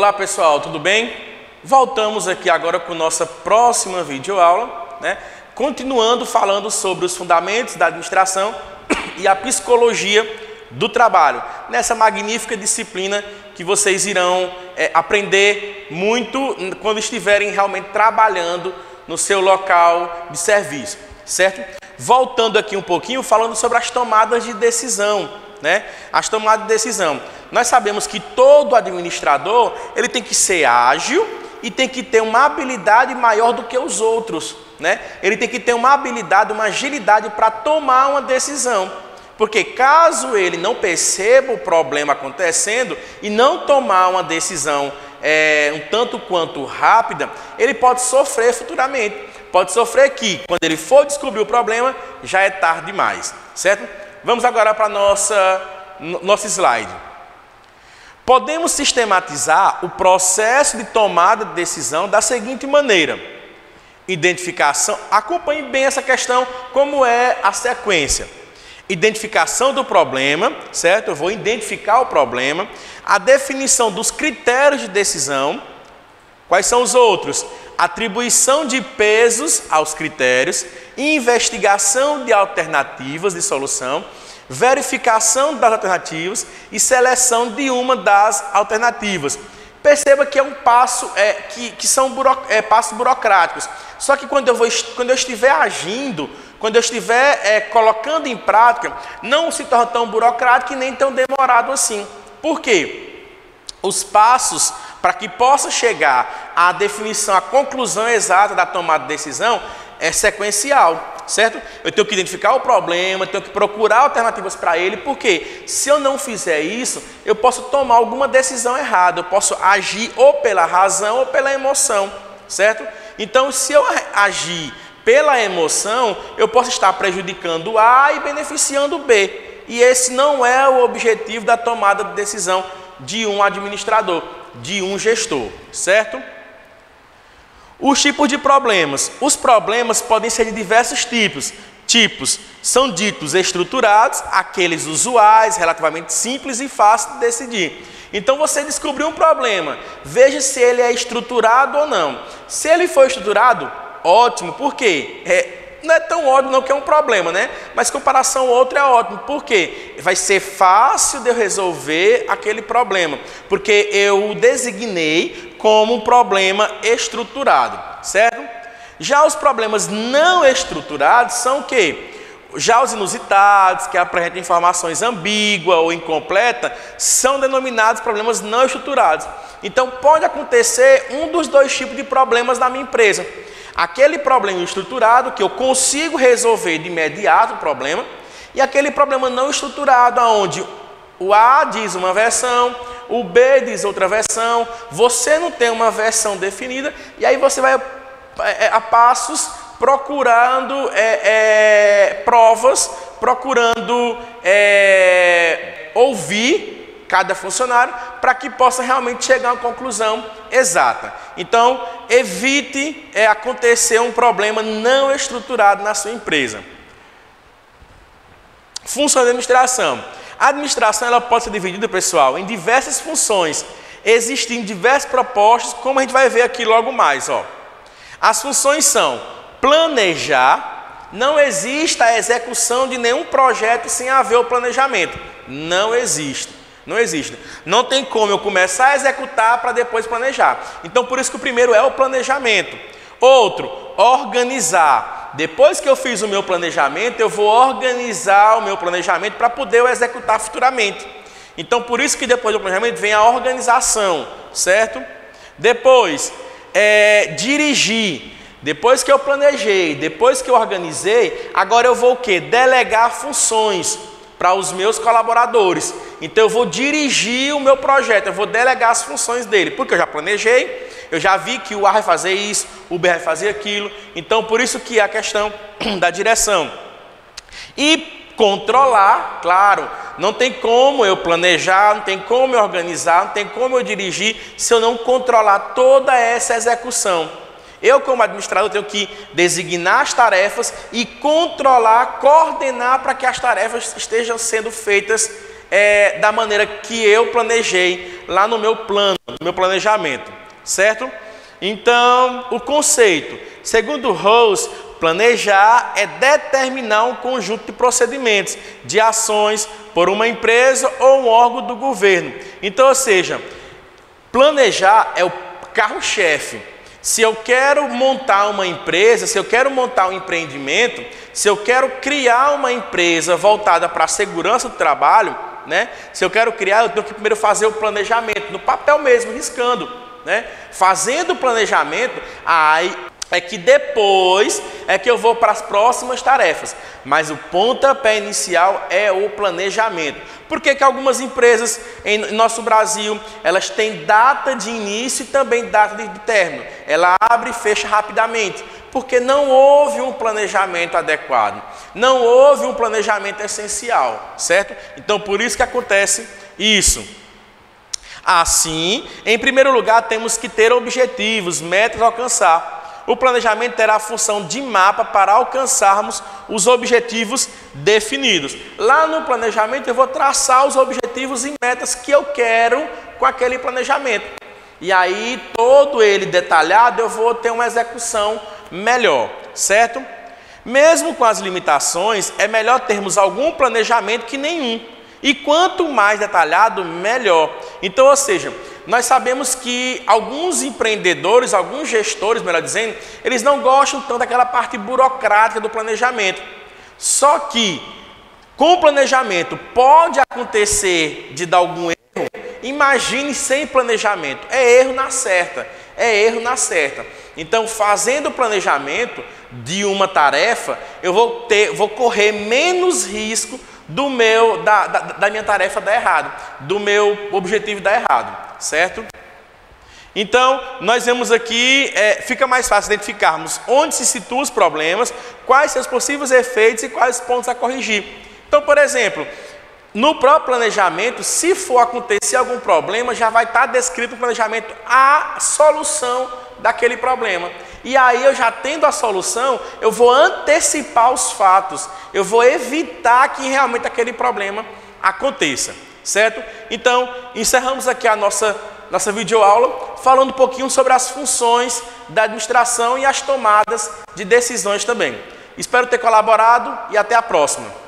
Olá pessoal, tudo bem? Voltamos aqui agora com nossa próxima videoaula, né? continuando falando sobre os fundamentos da administração e a psicologia do trabalho, nessa magnífica disciplina que vocês irão é, aprender muito quando estiverem realmente trabalhando no seu local de serviço, certo? Voltando aqui um pouquinho, falando sobre as tomadas de decisão, né? As tomadas de decisão. Nós sabemos que todo administrador ele tem que ser ágil e tem que ter uma habilidade maior do que os outros, né? Ele tem que ter uma habilidade, uma agilidade para tomar uma decisão. Porque caso ele não perceba o problema acontecendo e não tomar uma decisão é, um tanto quanto rápida, ele pode sofrer futuramente. Pode sofrer que, quando ele for descobrir o problema, já é tarde demais, certo? Vamos agora para nossa nosso slide. Podemos sistematizar o processo de tomada de decisão da seguinte maneira: identificação, acompanhe bem essa questão, como é a sequência. Identificação do problema, certo? Eu vou identificar o problema, a definição dos critérios de decisão. Quais são os outros? Atribuição de pesos aos critérios, investigação de alternativas de solução verificação das alternativas e seleção de uma das alternativas. Perceba que é um passo é, que, que são buro, é, passos burocráticos. Só que quando eu, vou, quando eu estiver agindo, quando eu estiver é, colocando em prática, não se torna tão burocrático e nem tão demorado assim. Por quê? Os passos para que possa chegar à definição, à conclusão exata da tomada de decisão, é sequencial certo? Eu tenho que identificar o problema, tenho que procurar alternativas para ele, porque se eu não fizer isso, eu posso tomar alguma decisão errada, eu posso agir ou pela razão ou pela emoção, certo? Então, se eu agir pela emoção, eu posso estar prejudicando A e beneficiando B. E esse não é o objetivo da tomada de decisão de um administrador, de um gestor, certo? Os tipos de problemas. Os problemas podem ser de diversos tipos. Tipos são ditos estruturados, aqueles usuais, relativamente simples e fáceis de decidir. Então você descobriu um problema, veja se ele é estruturado ou não. Se ele for estruturado, ótimo, por quê? É, não é tão óbvio não que é um problema, né? Mas comparação ao outro é ótimo. Por quê? Vai ser fácil de eu resolver aquele problema, porque eu designei como um problema estruturado, certo? Já os problemas não estruturados são o quê? Já os inusitados, que apresentam informações ambíguas ou incompletas, são denominados problemas não estruturados. Então pode acontecer um dos dois tipos de problemas na minha empresa aquele problema estruturado que eu consigo resolver de imediato o problema, e aquele problema não estruturado, onde o A diz uma versão, o B diz outra versão, você não tem uma versão definida, e aí você vai é, a passos procurando é, é, provas, procurando é, ouvir cada funcionário para que possa realmente chegar a uma conclusão exata. Então, evite é, acontecer um problema não estruturado na sua empresa. Função da administração. A administração ela pode ser dividida, pessoal, em diversas funções. Existem diversos propostos, como a gente vai ver aqui logo mais. Ó. As funções são planejar, não existe a execução de nenhum projeto sem haver o planejamento. Não existe. Não existe. Não tem como eu começar a executar para depois planejar. Então, por isso que o primeiro é o planejamento. Outro, organizar. Depois que eu fiz o meu planejamento, eu vou organizar o meu planejamento para poder executar futuramente. Então, por isso que depois do planejamento vem a organização, certo? Depois, é, dirigir. Depois que eu planejei, depois que eu organizei, agora eu vou o quê? Delegar funções para os meus colaboradores. Então eu vou dirigir o meu projeto, eu vou delegar as funções dele, porque eu já planejei, eu já vi que o A vai fazer isso, o B vai fazer aquilo. Então por isso que é a questão da direção. E controlar, claro, não tem como eu planejar, não tem como eu organizar, não tem como eu dirigir se eu não controlar toda essa execução. Eu, como administrador, tenho que designar as tarefas e controlar, coordenar para que as tarefas estejam sendo feitas é, da maneira que eu planejei lá no meu plano, no meu planejamento, certo? Então, o conceito, segundo Rose, planejar é determinar um conjunto de procedimentos, de ações por uma empresa ou um órgão do governo. Então, ou seja, planejar é o carro-chefe. Se eu quero montar uma empresa, se eu quero montar um empreendimento, se eu quero criar uma empresa voltada para a segurança do trabalho, né? Se eu quero criar, eu tenho que primeiro fazer o planejamento, no papel mesmo, riscando, né? Fazendo o planejamento, aí é que depois é que eu vou para as próximas tarefas. Mas o pontapé inicial é o planejamento. Por que, que algumas empresas em nosso Brasil elas têm data de início e também data de término? Ela abre e fecha rapidamente. Porque não houve um planejamento adequado. Não houve um planejamento essencial, certo? Então por isso que acontece isso. Assim, em primeiro lugar, temos que ter objetivos, metas a alcançar o planejamento terá a função de mapa para alcançarmos os objetivos definidos. Lá no planejamento eu vou traçar os objetivos e metas que eu quero com aquele planejamento. E aí, todo ele detalhado, eu vou ter uma execução melhor, certo? Mesmo com as limitações, é melhor termos algum planejamento que nenhum. E quanto mais detalhado, melhor. Então, ou seja, nós sabemos que alguns empreendedores, alguns gestores, melhor dizendo, eles não gostam tanto daquela parte burocrática do planejamento. Só que com o planejamento pode acontecer de dar algum erro. Imagine sem planejamento. É erro na certa. É erro na certa. Então, fazendo o planejamento de uma tarefa, eu vou ter, vou correr menos risco do meu, da, da, da minha tarefa dar errado, do meu objetivo dar errado certo? Então, nós vemos aqui, é, fica mais fácil identificarmos onde se situam os problemas, quais seus possíveis efeitos e quais pontos a corrigir. Então, por exemplo, no próprio planejamento, se for acontecer algum problema, já vai estar descrito no planejamento a solução daquele problema. E aí, eu já tendo a solução, eu vou antecipar os fatos, eu vou evitar que realmente aquele problema aconteça certo? Então, encerramos aqui a nossa, nossa videoaula falando um pouquinho sobre as funções da administração e as tomadas de decisões também. Espero ter colaborado e até a próxima.